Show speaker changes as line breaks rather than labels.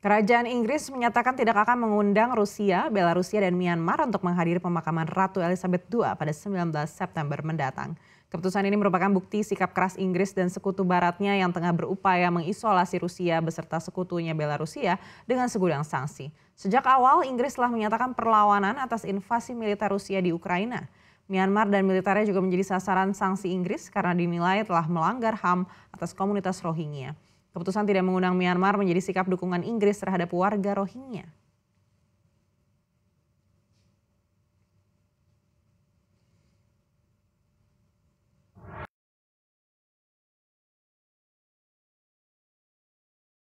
Kerajaan Inggris menyatakan tidak akan mengundang Rusia, Belarusia, dan Myanmar untuk menghadiri pemakaman Ratu Elizabeth II pada 19 September mendatang. Keputusan ini merupakan bukti sikap keras Inggris dan sekutu baratnya yang tengah berupaya mengisolasi Rusia beserta sekutunya Belarusia dengan segudang sanksi. Sejak awal, Inggris telah menyatakan perlawanan atas invasi militer Rusia di Ukraina. Myanmar dan militernya juga menjadi sasaran sanksi Inggris karena dinilai telah melanggar HAM atas komunitas Rohingya. Keputusan tidak mengundang Myanmar menjadi sikap dukungan Inggris terhadap warga Rohingya.